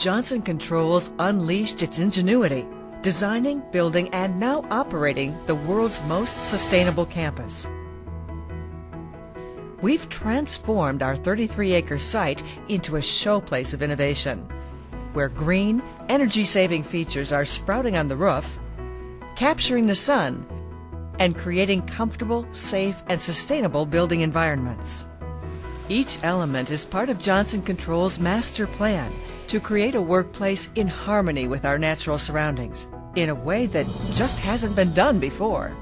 Johnson Controls unleashed its ingenuity, designing, building, and now operating the world's most sustainable campus. We've transformed our 33 acre site into a showplace of innovation, where green, energy saving features are sprouting on the roof, capturing the sun, and creating comfortable, safe, and sustainable building environments. Each element is part of Johnson Control's master plan to create a workplace in harmony with our natural surroundings in a way that just hasn't been done before.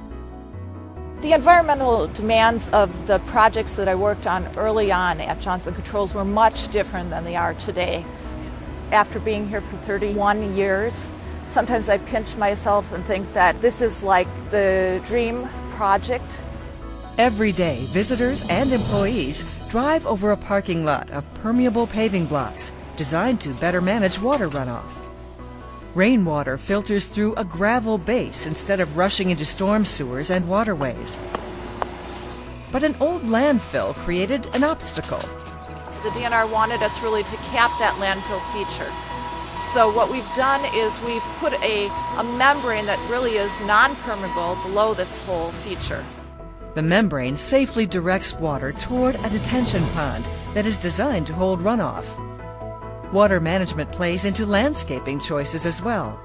The environmental demands of the projects that I worked on early on at Johnson Controls were much different than they are today. After being here for 31 years, sometimes I pinch myself and think that this is like the dream project. Every day, visitors and employees drive over a parking lot of permeable paving blocks designed to better manage water runoff. Rainwater filters through a gravel base instead of rushing into storm sewers and waterways. But an old landfill created an obstacle. The DNR wanted us really to cap that landfill feature. So what we've done is we've put a, a membrane that really is non-permeable below this whole feature. The membrane safely directs water toward a detention pond that is designed to hold runoff. Water management plays into landscaping choices as well.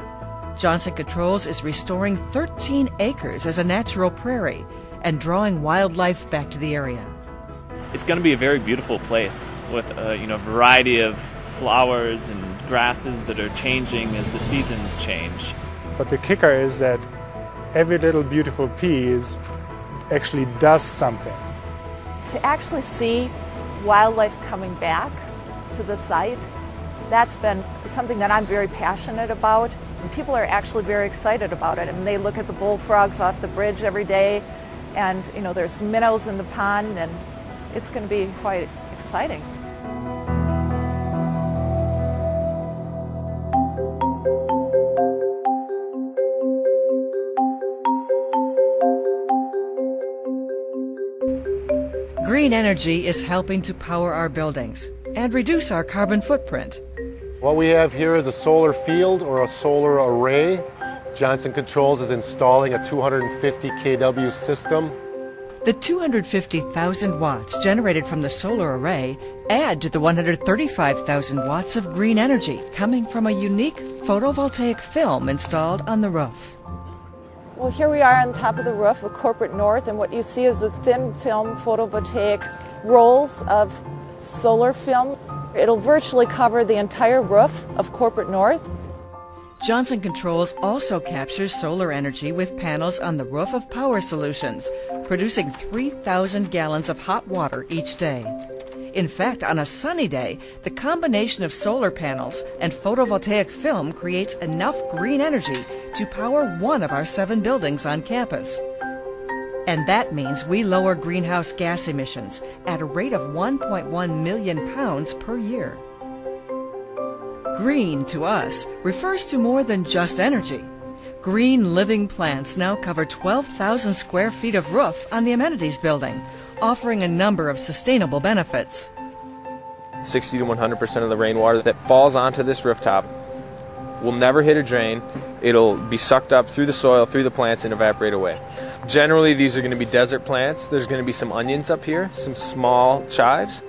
Johnson Controls is restoring 13 acres as a natural prairie and drawing wildlife back to the area. It's going to be a very beautiful place with a you know variety of flowers and grasses that are changing as the seasons change. But the kicker is that every little beautiful piece actually does something. To actually see wildlife coming back to the site that's been something that I'm very passionate about. And people are actually very excited about it. And they look at the bullfrogs off the bridge every day, and you know there's minnows in the pond, and it's going to be quite exciting. Green energy is helping to power our buildings and reduce our carbon footprint. What we have here is a solar field or a solar array. Johnson Controls is installing a 250 kW system. The 250,000 watts generated from the solar array add to the 135,000 watts of green energy coming from a unique photovoltaic film installed on the roof. Well, here we are on top of the roof of Corporate North, and what you see is the thin film photovoltaic rolls of solar film It'll virtually cover the entire roof of Corporate North. Johnson Controls also captures solar energy with panels on the roof of Power Solutions, producing 3,000 gallons of hot water each day. In fact, on a sunny day, the combination of solar panels and photovoltaic film creates enough green energy to power one of our seven buildings on campus. And that means we lower greenhouse gas emissions at a rate of 1.1 million pounds per year. Green to us refers to more than just energy. Green living plants now cover 12,000 square feet of roof on the amenities building, offering a number of sustainable benefits. 60 to 100% of the rainwater that falls onto this rooftop will never hit a drain. It'll be sucked up through the soil, through the plants, and evaporate away. Generally, these are going to be desert plants. There's going to be some onions up here, some small chives.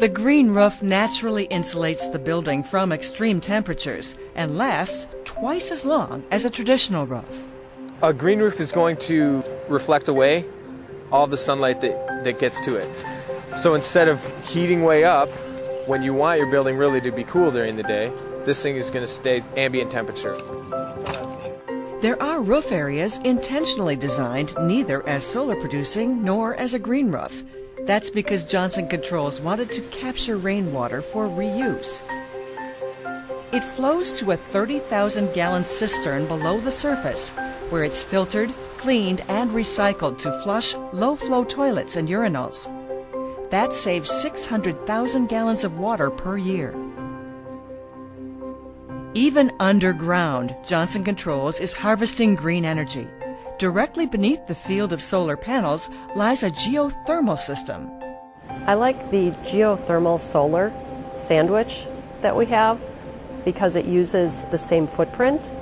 The green roof naturally insulates the building from extreme temperatures and lasts twice as long as a traditional roof. A green roof is going to reflect away all the sunlight that, that gets to it. So instead of heating way up, when you want your building really to be cool during the day, this thing is going to stay ambient temperature. There are roof areas intentionally designed neither as solar producing nor as a green roof. That's because Johnson Controls wanted to capture rainwater for reuse. It flows to a 30,000 gallon cistern below the surface, where it's filtered, cleaned, and recycled to flush low flow toilets and urinals. That saves 600,000 gallons of water per year. Even underground, Johnson Controls is harvesting green energy. Directly beneath the field of solar panels lies a geothermal system. I like the geothermal solar sandwich that we have because it uses the same footprint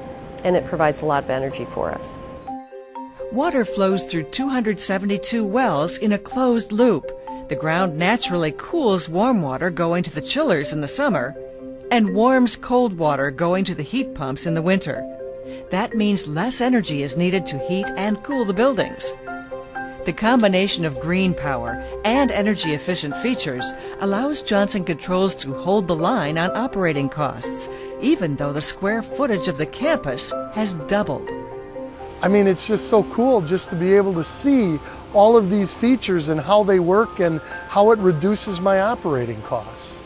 and it provides a lot of energy for us. Water flows through 272 wells in a closed loop. The ground naturally cools warm water going to the chillers in the summer and warms cold water going to the heat pumps in the winter. That means less energy is needed to heat and cool the buildings. The combination of green power and energy efficient features allows Johnson Controls to hold the line on operating costs, even though the square footage of the campus has doubled. I mean, it's just so cool just to be able to see all of these features and how they work and how it reduces my operating costs.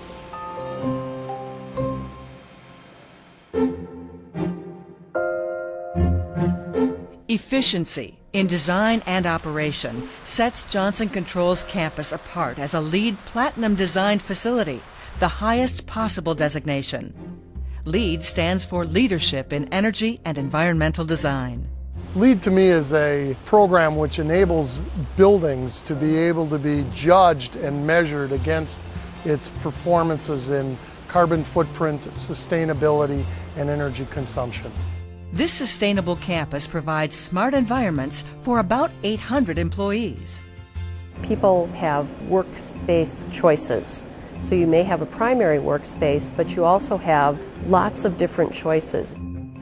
Efficiency in design and operation sets Johnson Controls campus apart as a LEED Platinum designed facility, the highest possible designation. LEED stands for Leadership in Energy and Environmental Design. LEED to me is a program which enables buildings to be able to be judged and measured against its performances in carbon footprint, sustainability, and energy consumption. This sustainable campus provides smart environments for about 800 employees. People have workspace choices. So you may have a primary workspace, but you also have lots of different choices.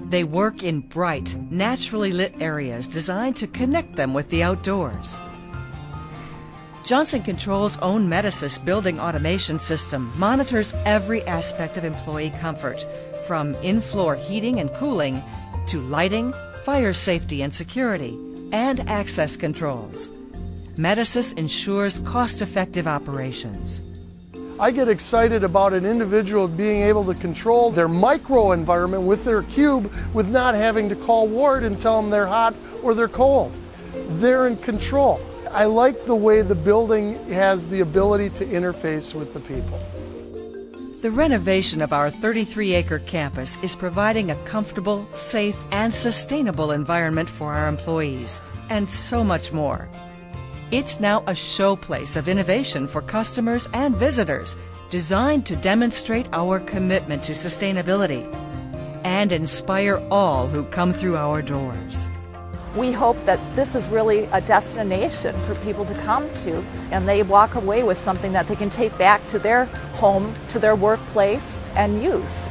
They work in bright, naturally lit areas designed to connect them with the outdoors. Johnson Controls' own Metasys building automation system monitors every aspect of employee comfort, from in floor heating and cooling to lighting, fire safety and security, and access controls. Metasys ensures cost effective operations. I get excited about an individual being able to control their micro environment with their cube with not having to call Ward and tell them they're hot or they're cold. They're in control. I like the way the building has the ability to interface with the people. The renovation of our 33 acre campus is providing a comfortable, safe, and sustainable environment for our employees, and so much more. It's now a showplace of innovation for customers and visitors, designed to demonstrate our commitment to sustainability and inspire all who come through our doors. We hope that this is really a destination for people to come to and they walk away with something that they can take back to their home, to their workplace, and use.